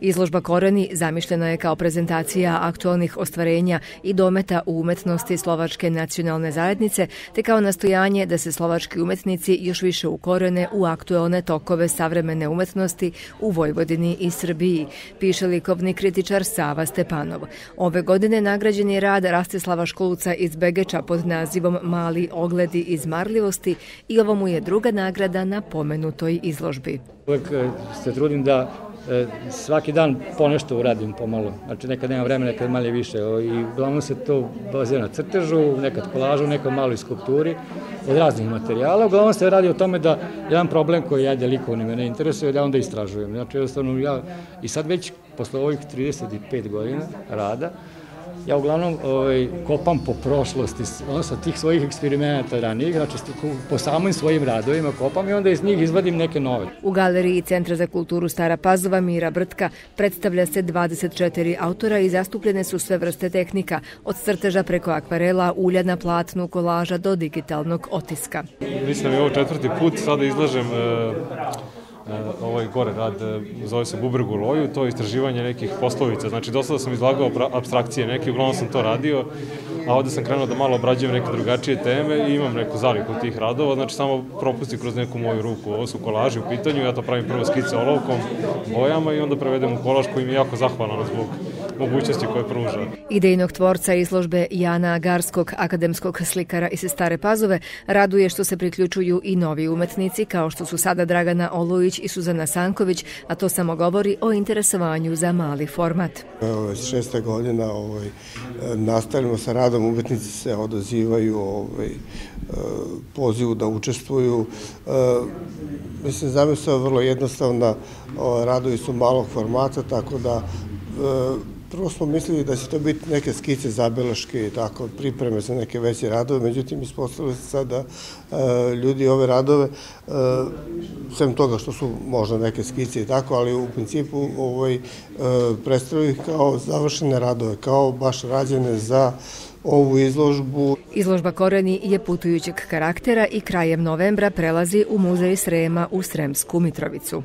Izložba Koreni zamišljena je kao prezentacija aktualnih ostvarenja i dometa u umetnosti Slovačke nacionalne zajednice, te kao nastojanje da se slovački umetnici još više ukorene u aktualne tokove savremene umetnosti u Vojvodini i Srbiji, piše likovni kritičar Sava Stepanov. Ove godine nagrađen je rad Rastislava Školuca iz Begeča pod nazivom Mali ogledi iz marljivosti i ovo mu je druga nagrada na pomenutoj izložbi. Uvijek eh, se trudim da E, svaki dan ponešto uradim pomalo. Znači nekad nemam vremena, nekad malje više. I uglavnom se to bazira na crtežu, nekad kolažu, nekad maloj skulpturi od raznih materijala. Uglavnom se radi o tome da jedan problem koji ja likovni mene interesuje, da onda istražujem. Znači jednostavno ja i sad već posle ovih 35 godina rada, ja uglavnom ovaj, kopam po prošlosti, odnosno tih svojih eksperimenta ranijih, znači po samim svojim radovima kopam i onda iz njih izvadim neke nove. U galeriji Centra za kulturu Stara Pazova Mira Brtka predstavlja se 24 autora i zastupljene su sve vrste tehnika, od crteža preko akvarela, ulja na platnu, kolaža do digitalnog otiska. Mislim da je ovo četvrti put, sada izlažem e, ovaj gore rad, e, zove se Bubregu loju, to je istraživanje nekih poslovica. Znači, dosta sada sam izlagao abstrakcije neke, uglavnom sam to radio, a ovde sam krenuo da malo obrađujem neke drugačije teme i imam neku zaliku tih radova, znači samo propusti kroz neku moju ruku. Ovo su kolaži u pitanju, ja to pravim prvo skice olovkom, bojama i onda prevedem u kolaž koji mi je jako zahvalan zbog mogućnosti koje pruža. Idejnog tvorca izložbe Jana Agarskog, akademskog slikara iz Stare Pazove, raduje što se priključuju i novi umetnici kao što su sada Dragana Olujić i Suzana Sanković, a to samo govori o interesovanju za mali format. Ovo je šesta godina, ovaj, nastavljamo sa radom, umetnici se odazivaju ovaj, pozivu da učestvuju. Mislim, zamisla je vrlo jednostavna, radovi su malog formata, tako da Prvo smo mislili da će to biti neke skice, zabeleške i tako, pripreme za neke veće radove, međutim, ispostavili se sad da e, ljudi ove radove, e, sem toga što su možda neke skice i tako, ali u principu ovaj, e, ih kao završene radove, kao baš rađene za ovu izložbu. Izložba Koreni je putujućeg karaktera i krajem novembra prelazi u muzej Srema u Sremsku Mitrovicu.